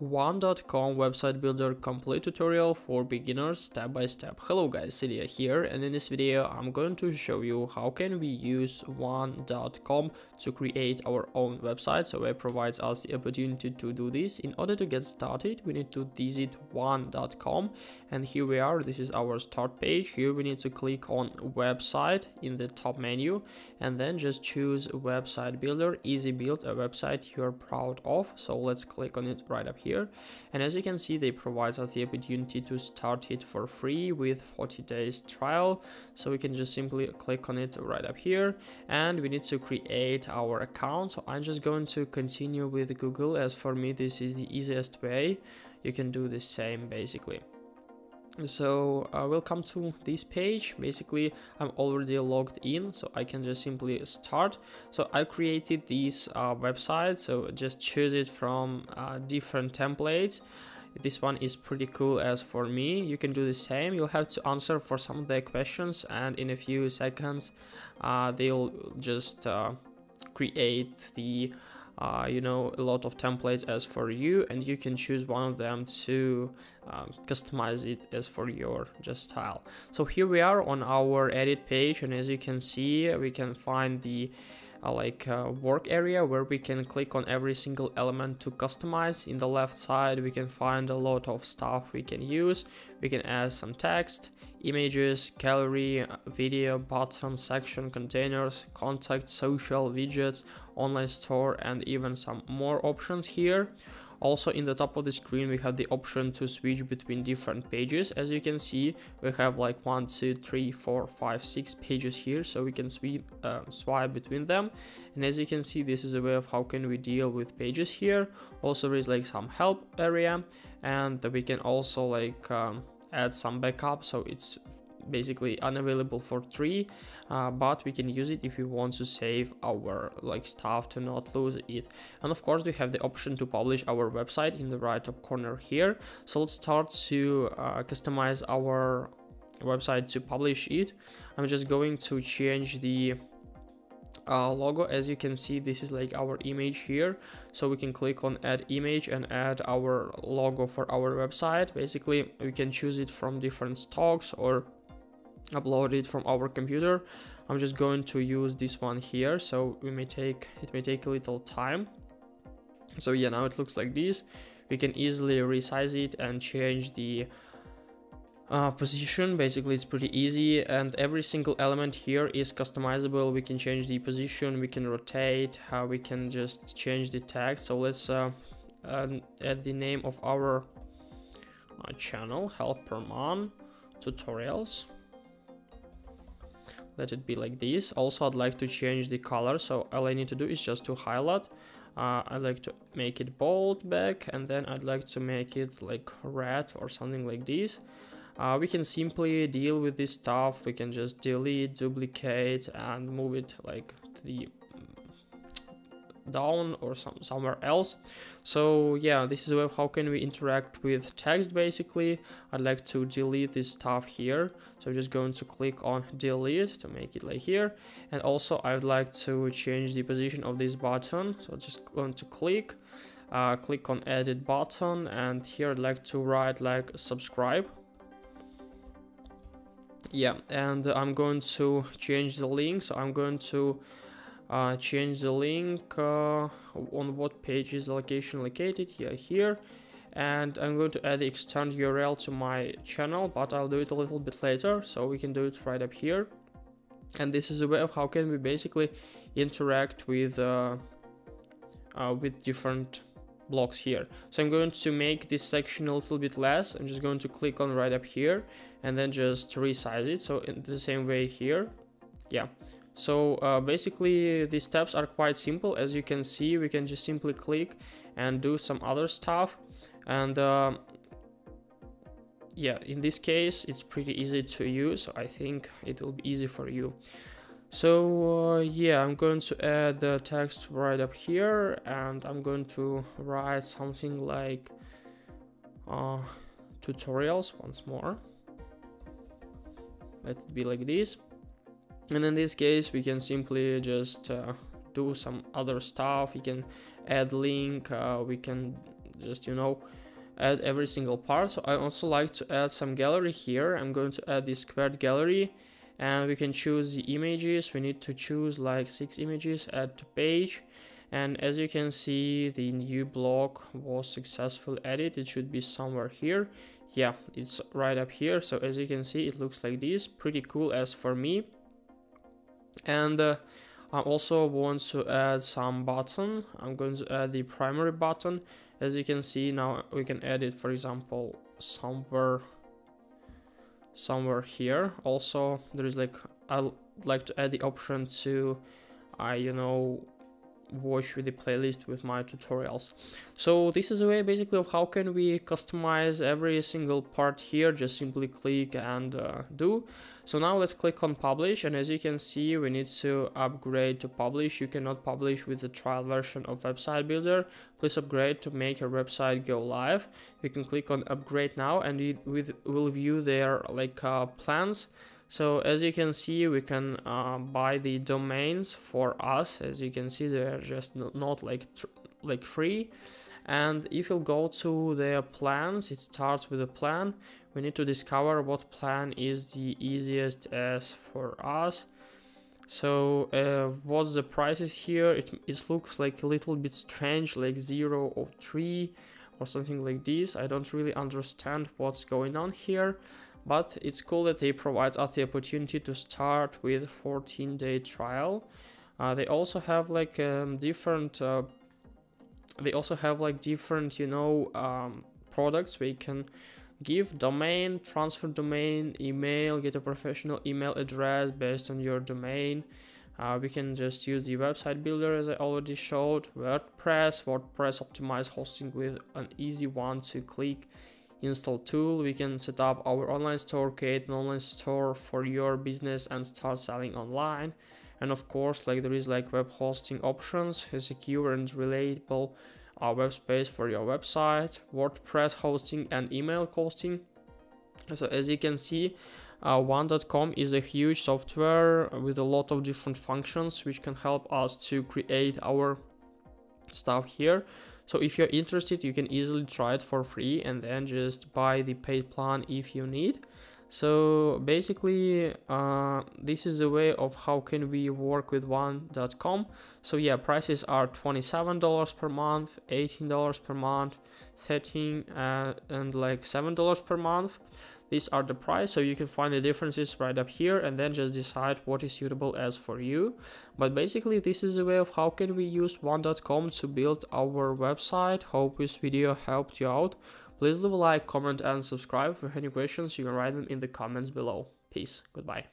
one.com website builder complete tutorial for beginners step by step. Hello guys, Ilya here and in this video I'm going to show you how can we use one.com to create our own website. So it provides us the opportunity to do this. In order to get started we need to visit one.com and here we are. This is our start page. Here we need to click on website in the top menu and then just choose website builder, easy build a website you're proud of. So let's click on it right up here here. And as you can see they provide us the opportunity to start it for free with 40 days trial. So we can just simply click on it right up here. And we need to create our account. So i'm just going to continue with google. As for me this is the easiest way. You can do the same basically so uh, we'll come to this page. Basically i'm already logged in so i can just simply start. So i created this uh, website so just choose it from uh, different templates. This one is pretty cool as for me. You can do the same. You'll have to answer for some of the questions and in a few seconds uh, they'll just uh, create the uh, you know a lot of templates as for you and you can choose one of them to um, customize it as for your just style. So here we are on our edit page and as you can see we can find the uh, like uh, work area where we can click on every single element to customize. In the left side we can find a lot of stuff we can use. We can add some text images gallery video button section containers contact social widgets online store and even some more options here also in the top of the screen we have the option to switch between different pages. As you can see we have like one, two, three, four, five, six pages here so we can uh, swipe between them and as you can see this is a way of how can we deal with pages here. Also there is like some help area and we can also like um, add some backup so it's basically unavailable for free uh, but we can use it if we want to save our like stuff to not lose it. And of course we have the option to publish our website in the right top corner here. So let's start to uh, customize our website to publish it. I'm just going to change the uh, logo. As you can see this is like our image here. So we can click on add image and add our logo for our website. Basically we can choose it from different stocks or upload it from our computer. I'm just going to use this one here. So we may take it may take a little time. So yeah now it looks like this. We can easily resize it and change the uh, position. Basically it's pretty easy. And every single element here is customizable. We can change the position. We can rotate. How we can just change the text so let's uh, add the name of our uh, channel helperman tutorials let it be like this. Also i'd like to change the color so all i need to do is just to highlight. Uh, I'd like to make it bold back and then I'd like to make it like red or something like this. Uh, we can simply deal with this stuff. We can just delete duplicate and move it like to the down or some somewhere else. So yeah this is how can we interact with text basically? I'd like to delete this stuff here. So I'm just going to click on delete to make it like here. And also i'd like to change the position of this button. So just going to click uh, click on edit button. And here I'd like to write like subscribe. Yeah and I'm going to change the link. So I'm going to uh, change the link uh, on what page is the location located? Here here. And I'm going to add the external URL to my channel but I'll do it a little bit later so we can do it right up here. And this is a way of how can we basically interact with uh, uh, with different blocks here. So I'm going to make this section a little bit less. I'm just going to click on right up here and then just resize it. So in the same way here. Yeah so uh, basically these steps are quite simple. As you can see, we can just simply click and do some other stuff. And uh, yeah, in this case, it's pretty easy to use. I think it will be easy for you. So uh, yeah, I'm going to add the text right up here and I'm going to write something like uh, tutorials once more. Let it be like this and in this case we can simply just uh, do some other stuff. We can add link uh, we can just you know add every single part. So i also like to add some gallery here. I'm going to add this squared gallery. And we can choose the images. We need to choose like six images add to page. And as you can see the new block was successfully added. It should be somewhere here. Yeah it's right up here. So as you can see it looks like this. Pretty cool as for me and uh, I also want to add some button. I'm going to add the primary button. As you can see now we can add it for example somewhere somewhere here. Also there is like I like to add the option to I you know watch with the playlist with my tutorials. So this is a way basically of how can we customize every single part here just simply click and uh, do. So now let's click on publish and as you can see we need to upgrade to publish. You cannot publish with the trial version of website builder. Please upgrade to make your website go live. We can click on upgrade now and we will view their like uh, plans so as you can see, we can uh, buy the domains for us. As you can see, they're just not like like free. And if you go to their plans, it starts with a plan. We need to discover what plan is the easiest as for us. So uh, what's the prices here? It, it looks like a little bit strange, like zero or three or something like this. I don't really understand what's going on here but it's cool that they provide us the opportunity to start with 14 day trial. Uh, they also have like um, different uh, they also have like different you know um, products. We can give domain transfer domain email get a professional email address based on your domain. Uh, we can just use the website builder as I already showed. WordPress WordPress optimized hosting with an easy one to click install tool. We can set up our online store create an online store for your business and start selling online. And of course like there is like web hosting options a secure and reliable uh, web space for your website wordpress hosting and email hosting. So as you can see uh, one.com is a huge software with a lot of different functions which can help us to create our stuff here so if you're interested, you can easily try it for free and then just buy the paid plan if you need. So basically, uh, this is the way of how can we work with one.com. So yeah, prices are $27 per month, $18 per month, 13 uh, and like $7 per month these are the price so you can find the differences right up here and then just decide what is suitable as for you. But basically this is a way of how can we use one.com to build our website. Hope this video helped you out. Please leave a like comment and subscribe have any questions. You can write them in the comments below. Peace. Goodbye